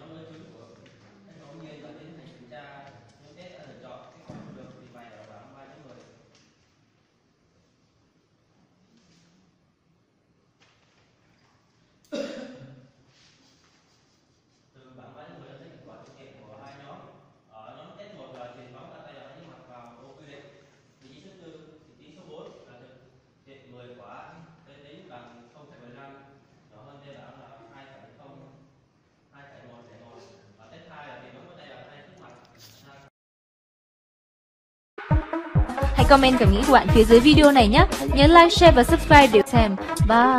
Amen. Hãy comment cảm nghĩ của bạn phía dưới video này nhé. Nhớ like, share và subscribe để xem. Bye!